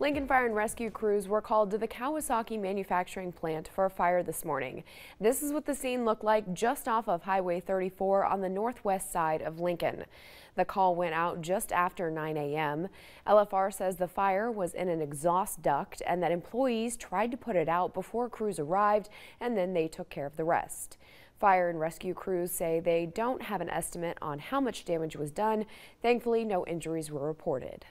Lincoln Fire and Rescue crews were called to the Kawasaki manufacturing plant for a fire this morning. This is what the scene looked like just off of Highway 34 on the northwest side of Lincoln. The call went out just after 9 a.m. LFR says the fire was in an exhaust duct and that employees tried to put it out before crews arrived and then they took care of the rest. Fire and rescue crews say they don't have an estimate on how much damage was done. Thankfully, no injuries were reported.